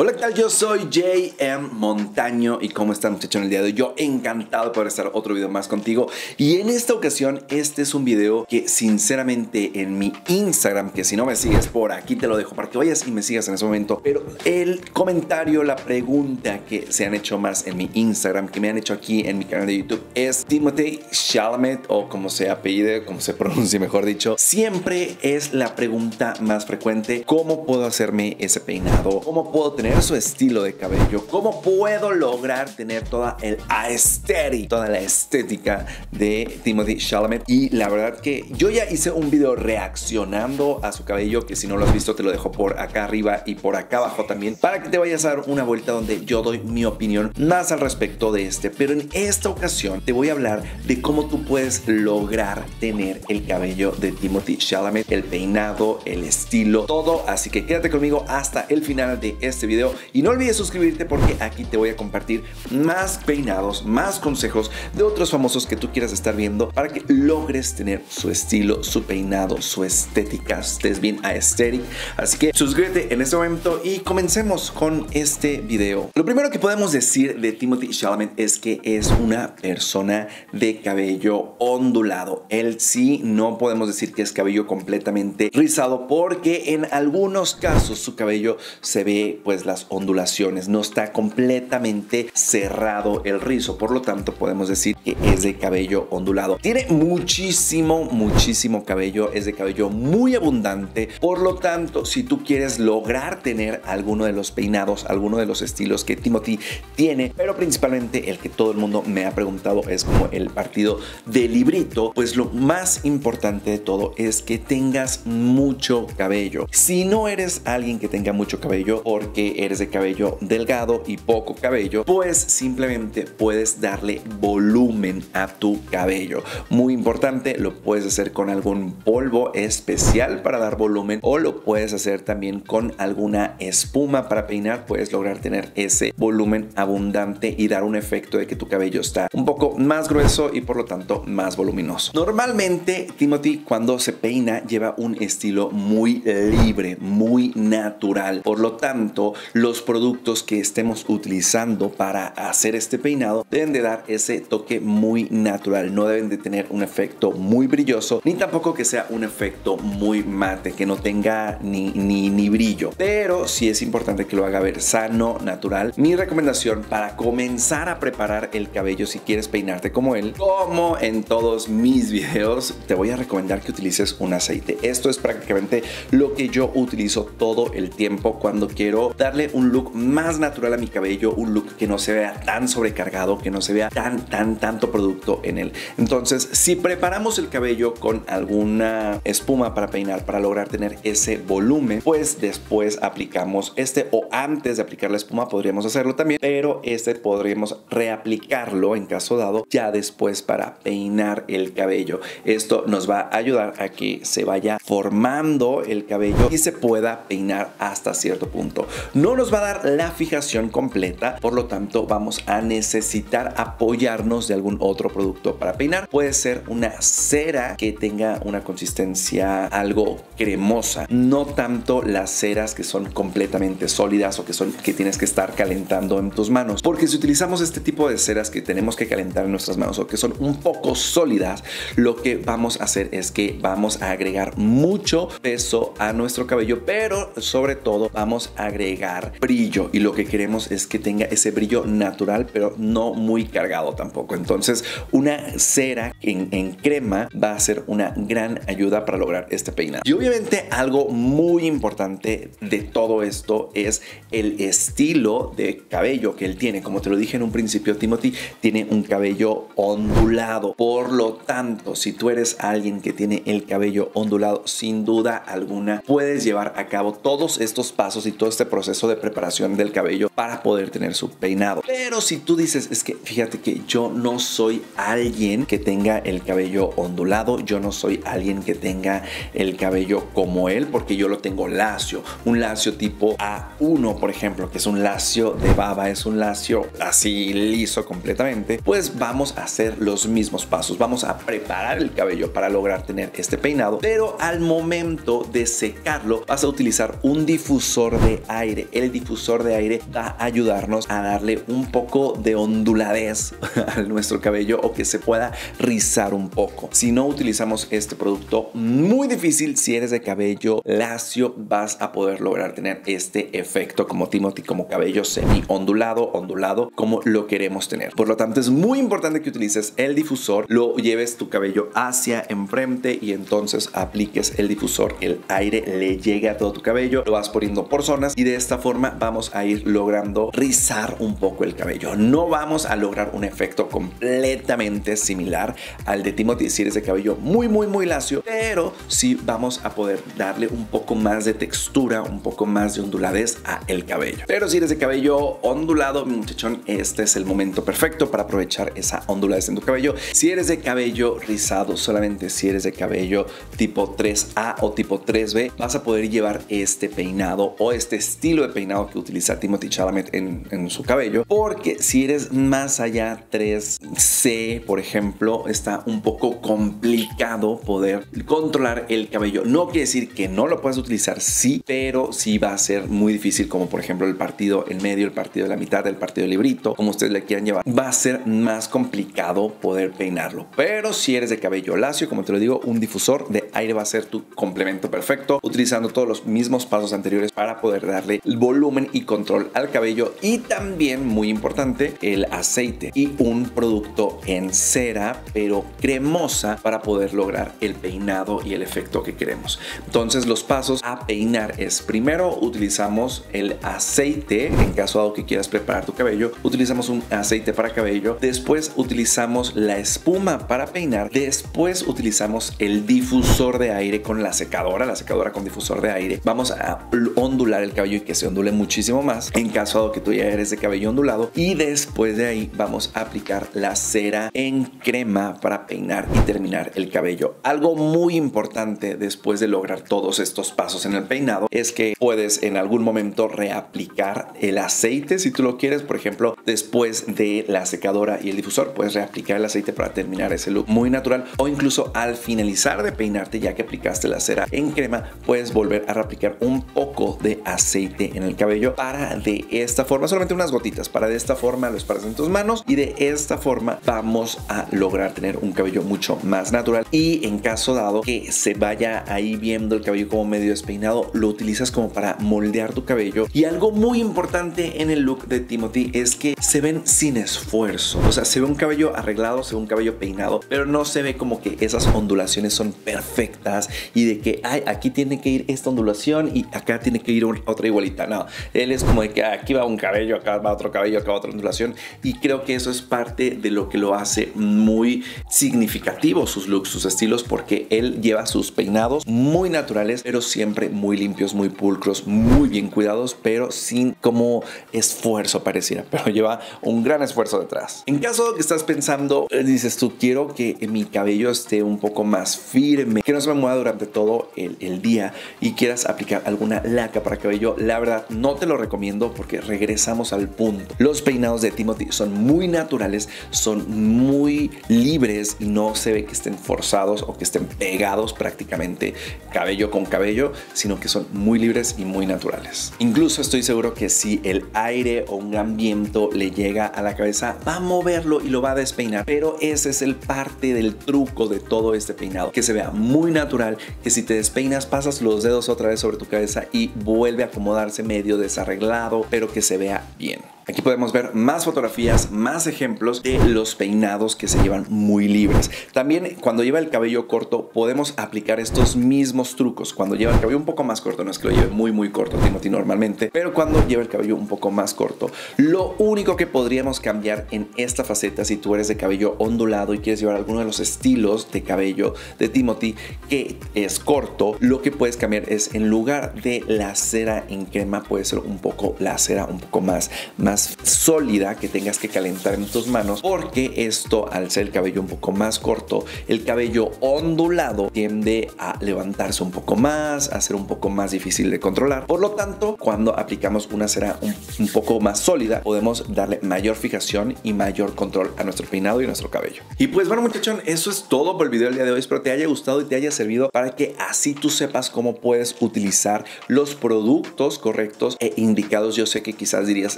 Hola, ¿qué tal? Yo soy JM Montaño y ¿cómo están muchachos en el día de hoy? Yo encantado de poder estar otro video más contigo y en esta ocasión este es un video que sinceramente en mi Instagram, que si no me sigues por aquí te lo dejo para que vayas y me sigas en ese momento, pero el comentario, la pregunta que se han hecho más en mi Instagram, que me han hecho aquí en mi canal de YouTube es Timothy Chalamet o como se apellide, como se pronuncie mejor dicho, siempre es la pregunta más frecuente, ¿cómo puedo hacerme ese peinado? ¿Cómo puedo tener su estilo de cabello? ¿Cómo puedo lograr tener toda el aesthetic, toda la estética de Timothy Chalamet? Y la verdad que yo ya hice un video reaccionando a su cabello, que si no lo has visto te lo dejo por acá arriba y por acá abajo también, para que te vayas a dar una vuelta donde yo doy mi opinión más al respecto de este. Pero en esta ocasión te voy a hablar de cómo tú puedes lograr tener el cabello de Timothy Chalamet, el peinado, el estilo, todo. Así que quédate conmigo hasta el final de este video y no olvides suscribirte porque aquí te voy a compartir más peinados, más consejos de otros famosos que tú quieras estar viendo para que logres tener su estilo, su peinado, su estética, estés bien aesthetic. Así que suscríbete en este momento y comencemos con este video. Lo primero que podemos decir de Timothy Chalamet es que es una persona de cabello ondulado. Él sí no podemos decir que es cabello completamente rizado porque en algunos casos su cabello se ve pues las ondulaciones, no está completamente cerrado el rizo, por lo tanto podemos decir que es de cabello ondulado. Tiene muchísimo, muchísimo cabello, es de cabello muy abundante, por lo tanto si tú quieres lograr tener alguno de los peinados, alguno de los estilos que Timothy tiene, pero principalmente el que todo el mundo me ha preguntado es como el partido de librito, pues lo más importante de todo es que tengas mucho cabello. Si no eres alguien que tenga mucho cabello porque eres de cabello delgado y poco cabello, pues simplemente puedes darle volumen a tu cabello. Muy importante, lo puedes hacer con algún polvo especial para dar volumen o lo puedes hacer también con alguna espuma para peinar. Puedes lograr tener ese volumen abundante y dar un efecto de que tu cabello está un poco más grueso y por lo tanto más voluminoso. Normalmente Timothy cuando se peina lleva un estilo muy libre, muy natural. Por lo tanto, los productos que estemos utilizando para hacer este peinado deben de dar ese toque muy natural, no deben de tener un efecto muy brilloso ni tampoco que sea un efecto muy mate, que no tenga ni, ni, ni brillo, pero sí es importante que lo haga ver sano, natural. Mi recomendación para comenzar a preparar el cabello si quieres peinarte como él, como en todos mis videos, te voy a recomendar que utilices un aceite. Esto es prácticamente lo que yo utilizo todo el tiempo cuando quiero darle un look más natural a mi cabello, un look que no se vea tan sobrecargado, que no se vea tan, tan, tanto producto en él. Entonces, si preparamos el cabello con alguna espuma para peinar, para lograr tener ese volumen, pues después aplicamos este o antes de aplicar la espuma podríamos hacerlo también, pero este podríamos reaplicarlo en caso dado ya después para peinar el cabello. Esto nos va a ayudar a que se vaya formando el cabello y se pueda peinar hasta cierto punto. No no nos va a dar la fijación completa, por lo tanto vamos a necesitar apoyarnos de algún otro producto para peinar. Puede ser una cera que tenga una consistencia algo cremosa, no tanto las ceras que son completamente sólidas o que son que tienes que estar calentando en tus manos, porque si utilizamos este tipo de ceras que tenemos que calentar en nuestras manos o que son un poco sólidas, lo que vamos a hacer es que vamos a agregar mucho peso a nuestro cabello, pero sobre todo vamos a agregar brillo y lo que queremos es que tenga ese brillo natural pero no muy cargado tampoco. Entonces una cera en, crema va a ser una gran ayuda para lograr este peinado. Y obviamente algo muy importante de todo esto es el estilo de cabello que él tiene. Como te lo dije en un principio, Timothy tiene un cabello ondulado. Por lo tanto, si tú eres alguien que tiene el cabello ondulado, sin duda alguna puedes llevar a cabo todos estos pasos y todo este proceso de preparación del cabello para poder tener su peinado. Pero si tú dices, es que fíjate que yo no soy alguien que tenga el cabello ondulado, yo no soy alguien que tenga el cabello como él, porque yo lo tengo lacio, un lacio tipo A1, por ejemplo, que es un lacio de baba, es un lacio así liso completamente, pues vamos a hacer los mismos pasos, vamos a preparar el cabello para lograr tener este peinado, pero al momento de secarlo vas a utilizar un difusor de aire el difusor de aire va a ayudarnos a darle un poco de onduladez a nuestro cabello o que se pueda rizar un poco. Si no utilizamos este producto, muy difícil si eres de cabello lacio vas a poder lograr tener este efecto como Timothy, como cabello semi ondulado, ondulado, como lo queremos tener. Por lo tanto, es muy importante que utilices el difusor, lo lleves tu cabello hacia enfrente y entonces apliques el difusor, el aire le llegue a todo tu cabello, lo vas poniendo por zonas y de forma vamos a ir logrando rizar un poco el cabello. No vamos a lograr un efecto completamente similar al de Timothy si eres de cabello muy muy muy lacio, pero sí vamos a poder darle un poco más de textura, un poco más de onduladez a el cabello. Pero si eres de cabello ondulado, mi muchachón, este es el momento perfecto para aprovechar esa onduladez en tu cabello. Si eres de cabello rizado, solamente si eres de cabello tipo 3A o tipo 3B, vas a poder llevar este peinado o este estilo de peinado que utiliza Timothy Chalamet en, en su cabello. Porque si eres más allá 3C, por ejemplo, está un poco complicado poder controlar el cabello. No quiere decir que no lo puedas utilizar, sí, pero sí va a ser muy difícil, como por ejemplo el partido el medio, el partido de la mitad, el partido del librito, como ustedes le quieran llevar. Va a ser más complicado poder peinarlo. Pero si eres de cabello lacio, como te lo digo, un difusor de aire va a ser tu complemento perfecto, utilizando todos los mismos pasos anteriores para poder darle volumen y control al cabello y también, muy importante, el aceite y un producto en cera, pero cremosa para poder lograr el peinado y el efecto que queremos. Entonces los pasos a peinar es primero utilizamos el aceite, en caso dado que quieras preparar tu cabello, utilizamos un aceite para cabello, después utilizamos la espuma para peinar, después utilizamos el difusor de aire con la secadora, la secadora con difusor de aire. Vamos a ondular el cabello y que se ondule muchísimo más en caso dado que tú ya eres de cabello ondulado y después de ahí vamos a aplicar la cera en crema para peinar y terminar el cabello. Algo muy importante después de lograr todos estos pasos en el peinado es que puedes en algún momento reaplicar el aceite si tú lo quieres. Por ejemplo, después de la secadora y el difusor, puedes reaplicar el aceite para terminar ese look muy natural. O incluso al finalizar de peinarte, ya que aplicaste la cera en crema, puedes volver a reaplicar un poco de aceite en el cabello para de esta forma, solamente unas gotitas, para de esta forma lo esparzas en tus manos y de esta forma vamos a lograr tener un cabello mucho más natural. Y en caso dado que se vaya ahí viendo el cabello como medio despeinado, lo utilizas como para moldear tu cabello. Y algo muy importante en el look de Timothy es que se ven sin esfuerzo. O sea, se ve un cabello arreglado, se ve un cabello peinado, pero no se ve como que esas ondulaciones son perfectas y de que ay, aquí tiene que ir esta ondulación y acá tiene que ir otra igualita. No, él es como de que aquí va un cabello, acá va otro cabello, acá va otra ondulación. Y creo que eso es parte de lo que lo hace muy significativo sus looks, sus estilos, porque él lleva sus peinados muy naturales, pero siempre muy limpios, muy pulcros, muy bien cuidados, pero sin como esfuerzo pareciera, pero lleva un gran esfuerzo detrás. En caso de que estás pensando, eh, dices tú, quiero que mi cabello esté un poco más firme, que no se me mueva durante todo el, el día y quieras aplicar alguna laca para cabello, la verdad no te lo recomiendo porque regresamos al punto. Los peinados de Timothy son muy naturales, son muy libres y no se ve que estén forzados o que estén pegados prácticamente cabello con cabello, sino que son muy libres y muy naturales. Incluso estoy seguro que si el aire o un gran viento le llega a la cabeza, va a moverlo y lo va a despeinar. Pero ese es el parte del truco de todo este peinado, que se vea muy natural, que si te despeinas pasas los dedos otra vez sobre tu cabeza y vuelve a acomodarse medio desarreglado, pero que se vea bien. Aquí podemos ver más fotografías, más ejemplos de los peinados que se llevan muy libres. También cuando lleva el cabello corto podemos aplicar estos mismos trucos. Cuando lleva el cabello un poco más corto, no es que lo lleve muy muy corto Timothy normalmente, pero cuando lleva el cabello un poco más corto, lo único que podríamos cambiar en esta faceta si tú eres de cabello ondulado y quieres llevar alguno de los estilos de cabello de Timothy que es corto, lo que puedes cambiar es en lugar de la cera en crema puede ser un poco la cera un poco más más sólida que tengas que calentar en tus manos porque esto al ser el cabello un poco más corto, el cabello ondulado tiende a levantarse un poco más, a ser un poco más difícil de controlar. Por lo tanto, cuando aplicamos una cera un, poco más sólida, podemos darle mayor fijación y mayor control a nuestro peinado y nuestro cabello. Y pues bueno muchachón, eso es todo por el video del día de hoy. Espero te haya gustado y te haya servido para que así tú sepas cómo puedes utilizar los productos correctos e indicados. Yo sé que quizás dirías,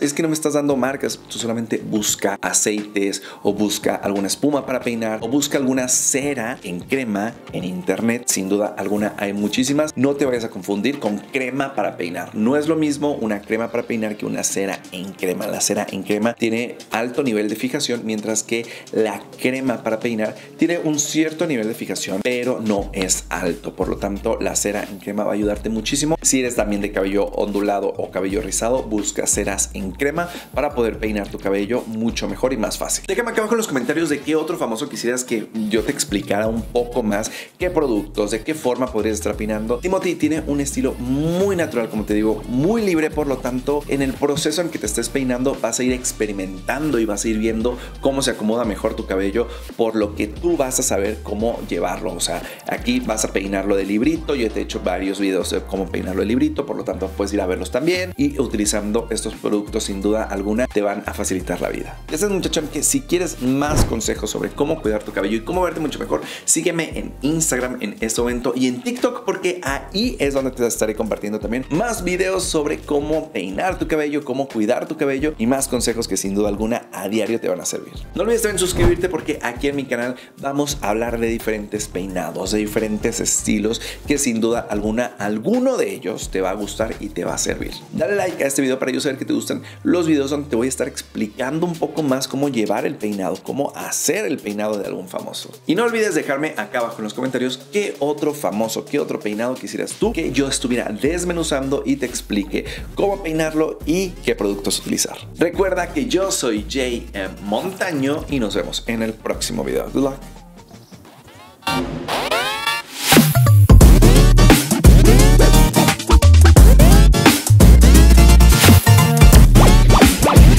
es que no me estás dando marcas. Tú solamente busca aceites o busca alguna espuma para peinar o busca alguna cera en crema en internet. Sin duda alguna hay muchísimas. No te vayas a confundir con crema para peinar. No es lo mismo una crema para peinar que una cera en crema. La cera en crema tiene alto nivel de fijación, mientras que la crema para peinar tiene un cierto nivel de fijación, pero no es alto. Por lo tanto, la cera en crema va a ayudarte muchísimo. Si eres también de cabello ondulado o cabello rizado, busca ceras en crema para poder peinar tu cabello mucho mejor y más fácil. Déjame acá abajo en los comentarios de qué otro famoso quisieras que yo te explicara un poco más, qué productos, de qué forma podrías estar peinando. Timothy tiene un estilo muy natural, como te digo, muy libre, por lo tanto, en el proceso en que te estés peinando vas a ir experimentando y vas a ir viendo cómo se acomoda mejor tu cabello, por lo que tú vas a saber cómo llevarlo. O sea, aquí vas a peinarlo de librito, yo te he hecho varios videos de cómo peinarlo de librito, por lo tanto puedes ir a verlos también y utilizando estos productos sin duda alguna te van a facilitar la vida. Ya sabes muchachón que si quieres más consejos sobre cómo cuidar tu cabello y cómo verte mucho mejor, sígueme en Instagram en este momento y en TikTok porque ahí es donde te estaré compartiendo también más videos sobre cómo peinar tu cabello, cómo cuidar tu cabello y más consejos que sin duda alguna a diario te van a servir. No olvides también suscribirte porque aquí en mi canal vamos a hablar de diferentes peinados, de diferentes estilos que sin duda alguna alguno de ellos te va a gustar y te va a servir. Dale like a este video para yo saber que te gustan los videos donde te voy a estar explicando un poco más cómo llevar el peinado, cómo hacer el peinado de algún famoso. Y no olvides dejarme acá abajo en los comentarios qué otro famoso, qué otro peinado quisieras tú que yo estuviera desmenuzando y te explique cómo peinarlo y qué productos utilizar. Recuerda que yo soy JM Montaño y nos vemos en el próximo video. Good luck.